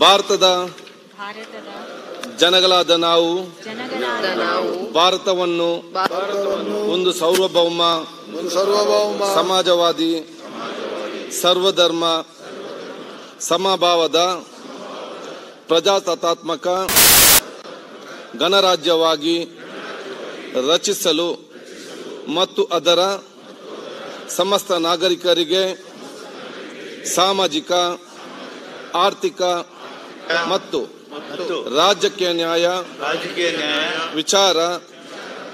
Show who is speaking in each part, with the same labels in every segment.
Speaker 1: ಭಾರತದ
Speaker 2: ಭಾರತದ
Speaker 1: ಜನಗಳಾದ ನಾವು
Speaker 2: ಜನಗಳಾದ
Speaker 3: ನಾವು
Speaker 1: ಭಾರತವನ್ನು ಒಂದು ಸಾರ್ವಭೌಮ
Speaker 4: ಒಂದು ಸಾರ್ವಭೌಮ
Speaker 1: ಸಮಾಜವಾದಿ ಸರ್ವಧರ್ಮ ಸಮಭಾವದ ಪ್ರಜಾಸತ್ತಾತ್ಮಕ ಗಣರಾಜ್ಯವಾಗಿ ರಚಿಸಲು ಮತ್ತು ಅದರ ಸಮಸ್ತ ನಾಗರಿಕರಿಗೆ ಸಾಮಾಜಿಕ ಆರ್ಥಿಕ ಮತ್ತು ರಾಜಕೀಯ ನ್ಯಾಯ ವಿಚಾರ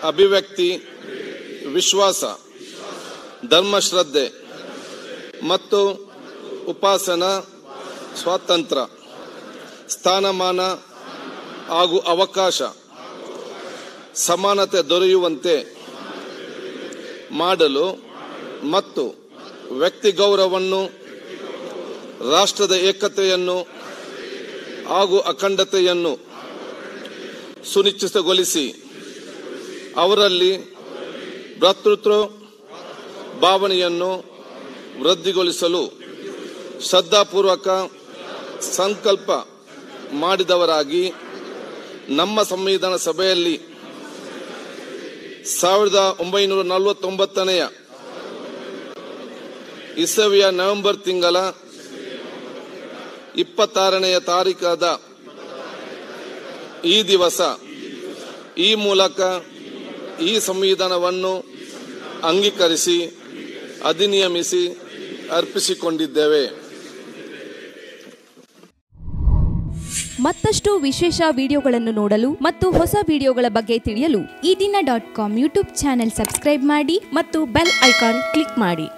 Speaker 1: ಅಭಿವ್ಯಕ್ತಿ ವಿಶ್ವಾಸ ಧರ್ಮಶ್ರದ್ಧೆ ಮತ್ತು ಉಪಾಸನ ಸ್ವಾತಂತ್ರ್ಯ ಸ್ಥಾನಮಾನ ಹಾಗೂ ಅವಕಾಶ ಸಮಾನತೆ ದೊರೆಯುವಂತೆ ಮಾಡಲು ಮತ್ತು ವ್ಯಕ್ತಿ ಗೌರವವನ್ನು ರಾಷ್ಟ್ರದ ಏಕತೆಯನ್ನು ಹಾಗೂ ಅಖಂಡತೆಯನ್ನು ಸುನಿಶ್ಚಿತಗೊಳಿಸಿ ಅವರಲ್ಲಿ ಭ್ರಾತೃತ್ವ ಭಾವನೆಯನ್ನು ವೃದ್ಧಿಗೊಳಿಸಲು ಶ್ರದ್ಧಾಪೂರ್ವಕ ಸಂಕಲ್ಪ ಮಾಡಿದವರಾಗಿ ನಮ್ಮ ಸಂವಿಧಾನ ಸಭೆಯಲ್ಲಿ ಸಾವಿರದ ಒಂಬೈನೂರ ನಲವತ್ತೊಂಬತ್ತನೆಯ ಇಸವಿಯ ನವೆಂಬರ್ ತಿಂಗಳ ಇಪ್ಪತ್ತಾರನೆಯ ತಾರೀಕಾದ ಈ ದಿವಸ, ಈ ಮೂಲಕ ಈ ಸಂವಿಧಾನವನ್ನು ಅಂಗೀಕರಿಸಿ, ಅಧಿನಿಯಮಿಸಿ ಅರ್ಪಿಸಿಕೊಂಡಿದ್ದೇವೆ.
Speaker 5: ಮತ್ತಷ್ಟು ವಿಶೇಷ ವಿಡಿಯೋಗಳನ್ನು ನೋಡಲು ಮತ್ತು ಹೊಸ ವಿಡಿಯೋಗಳ ಬಗ್ಗೆ ತಿಳಿಯಲು
Speaker 6: ಈ ದಿನ dot com YouTube channel subscribe ಮಾಡಿ ಮತ್ತು ಬೆಲ್ ಐಕಾನ್ ಕ್ಲಿಕ್ ಮಾಡಿ.